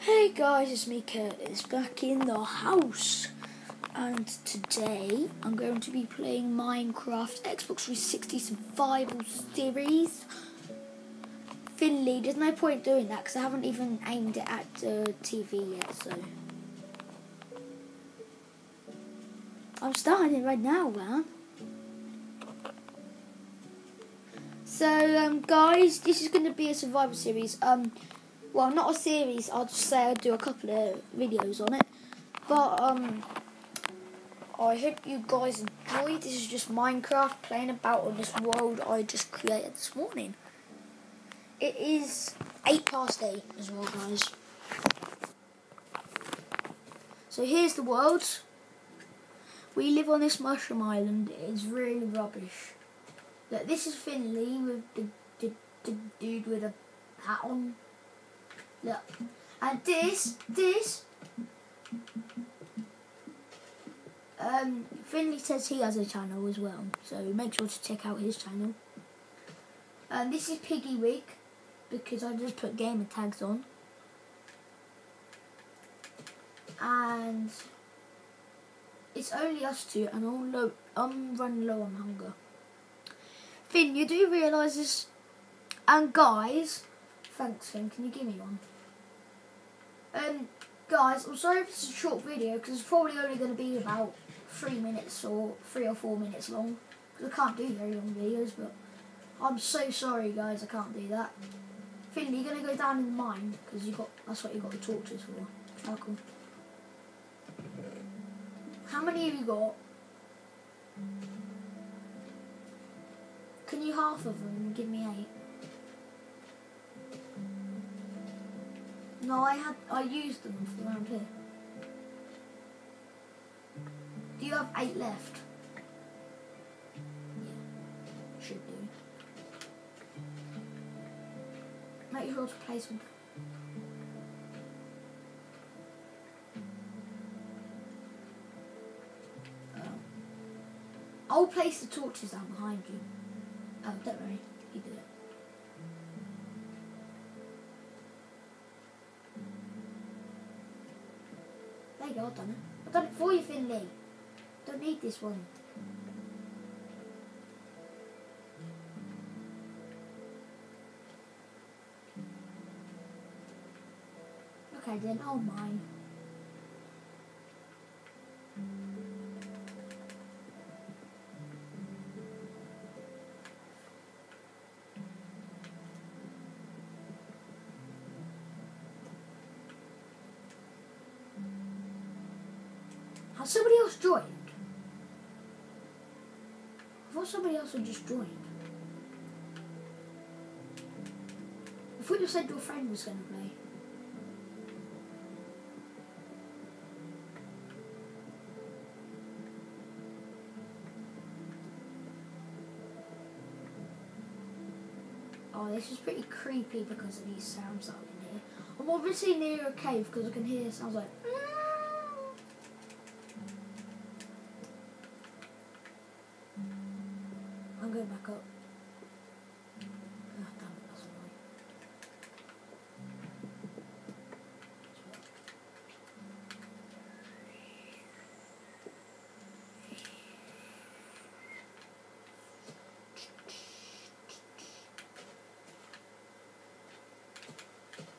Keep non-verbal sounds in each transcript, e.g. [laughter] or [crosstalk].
Hey guys, it's me Curtis back in the house. And today I'm going to be playing Minecraft Xbox 360 Survival Series. Finley, there's no point doing that because I haven't even aimed it at the TV yet, so. I'm starting it right now, man. So, um, guys, this is going to be a survival series. Um, well, not a series. I'll just say I'll do a couple of videos on it. But um, I hope you guys enjoy. This is just Minecraft playing about on this world I just created this morning. It is eight past eight as well, guys. So here's the world. We live on this mushroom island. It is really rubbish. Look, this is Finley with the, the, the dude with a hat on. Look. And this, this. Um, Finley says he has a channel as well, so make sure to check out his channel. And this is Piggy Wig, because I just put gamer tags on. And it's only us two, and I'm, low, I'm running low on hunger. Finn, you do realise this? And guys, thanks Finn, can you give me one? Um, guys, I'm sorry if it's a short video because it's probably only going to be about three minutes or three or four minutes long. Because I can't do very long videos, but I'm so sorry, guys, I can't do that. Finn, you're going to go down in the mine because you got that's what you got the torches for. Charcoal. How many have you got? Can you half of them give me eight? No, I had I used them from around here. Do you have eight left? Yeah, should do. Make sure to place them. Um, oh. I'll place the torches down behind you. Oh, don't worry, you do it. There you go, I've done it. I've done it for you, Finley. Don't need this one. Okay then, oh mine. Somebody else joined? I thought somebody else had just joined. I thought you said your friend was going to play. Oh, this is pretty creepy because of these sounds are in here. I'm obviously near a cave because I can hear sounds like. Annoying.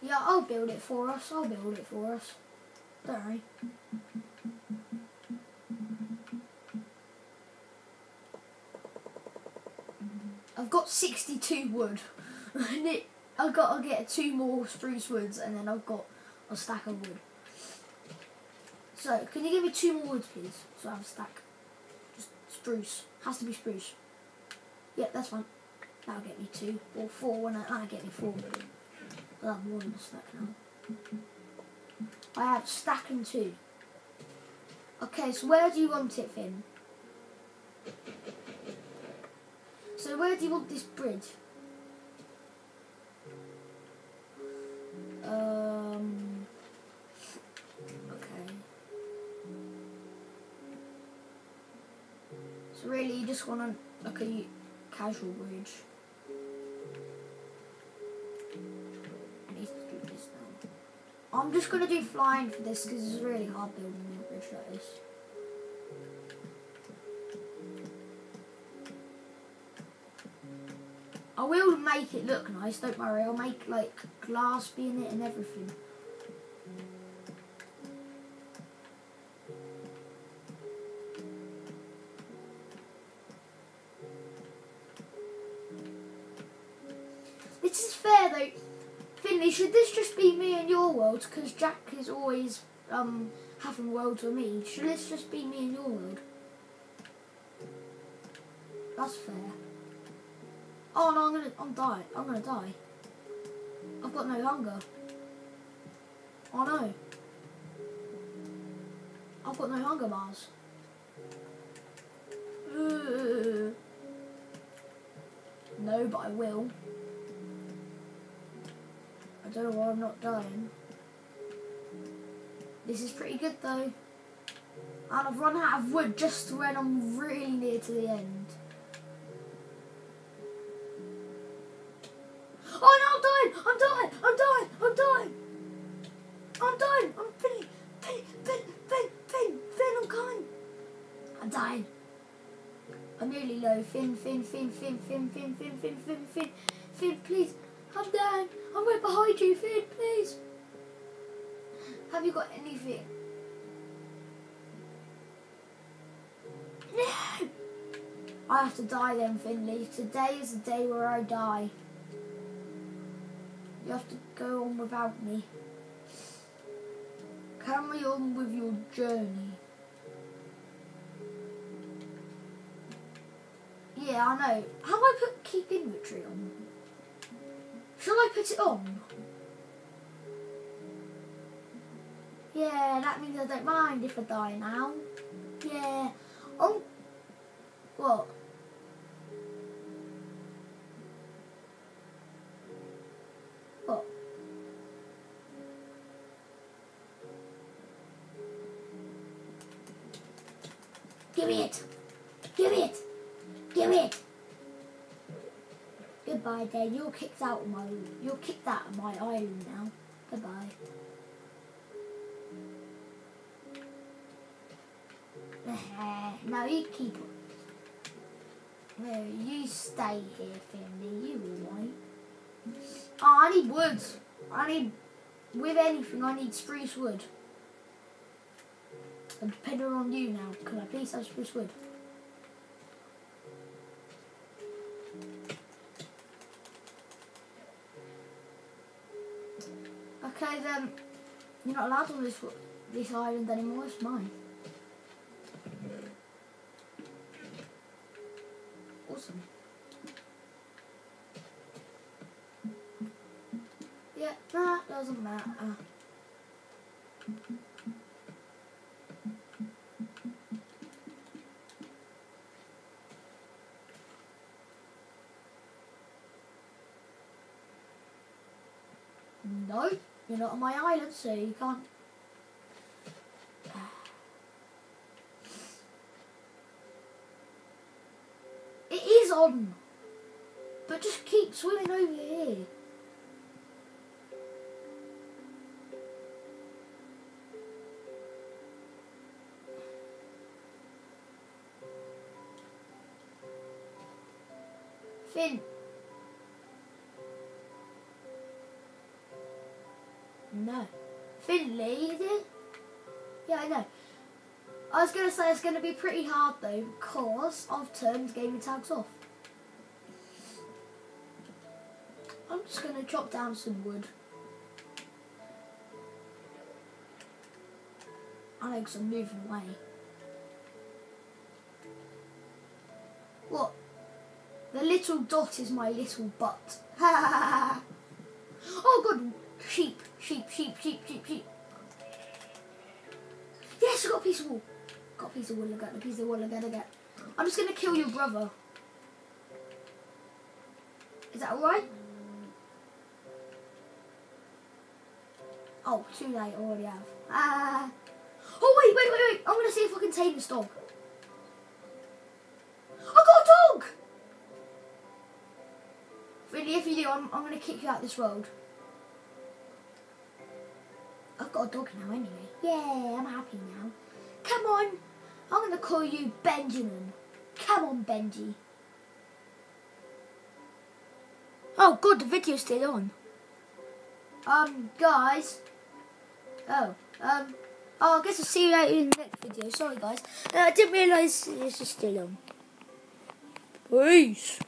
Yeah, I'll build it for us. I'll build it for us. Don't worry. Got 62 wood. [laughs] And it, I've got to get two more spruce woods and then I've got a stack of wood. So, can you give me two more woods, please? So I have a stack. Just spruce. Has to be spruce. Yeah, that's fine. That'll get me two. Or four, and ah, that'll get me four. I'll have one stack now. I have stack and two. Okay, so where do you want it, Finn? So where do you want this bridge? Um. Okay. So really, you just want a like a casual bridge. I'm just gonna do flying for this because it's really hard building a bridge like this. I will make it look nice, don't worry. I'll make like glass being it and everything. This is fair though. Finley, should this just be me and your world? Because Jack is always um having worlds with me. Should this just be me and your world? That's fair. Oh no, I'm gonna, I'm die. I'm gonna die. I've got no hunger. Oh no. I've got no hunger bars. Ugh. [sighs] No, but I will. I don't know why I'm not dying. This is pretty good though. And I've run out of wood just when I'm really near to the end. Oh no, I'm dying! I'm dying! I'm dying! I'm dying! I'm dying! I'm Finn! Finn! Finn! Finn! Finn! Finn! I'm coming! I'm dying. I'm nearly low. Finn! Finn! Finn! Finn! Finn! Finn! Finn! Finn! Finn! Finn! Finn! Please! I'm down! I'm right behind you, Finn! Please! Have you got anything? No! I have to die then, Finley. Today is the day where I die. You have to go on without me. Carry on with your journey. Yeah, I know. How do I put keep inventory on? Shall I put it on? Yeah, that means I don't mind if I die now. Yeah. Oh. What? Give me it. Give me it. Give me it. Goodbye, Dad. You're kicked out of my. You're kicked out of my island now. Goodbye. [sighs] now you keep. No, you stay here, family. You alright? Oh, I need wood. I need, with anything, I need spruce wood. I'm depending on you now. Can I please have spruce wood? Okay then, you're not allowed on this this island anymore. It's mine. Awesome. Yeah, that doesn't matter. No, you're not on my island, so you can't. It is on, but just keep swimming over here. Finn. No. Finley? Yeah, I know. I was going to say it's going to be pretty hard though because I've turned gaming tags off. I'm just going to chop down some wood. I 'cause I'm moving away. What? The little dot is my little butt. [laughs] oh god, sheep, sheep, sheep, sheep, sheep, sheep. Yes, I got a piece of wool. Got a piece of wool, I got a piece of wool, I got to get. I'm just gonna kill your brother. Is that alright? Oh, too late, I already have. Ah. Oh wait, wait, wait, wait. I'm gonna see if I can tame this dog. I got a dog! Really, if you do, I'm, I'm gonna kick you out this world. Got a dog now anyway. Yeah, I'm happy now. Come on. I'm going to call you Benjamin. Come on, Benji. Oh, good, the video's still on. Um, guys. Oh, um, oh, I guess I'll see you later in the next video. Sorry, guys. Uh, I didn't realise this is still on. Peace.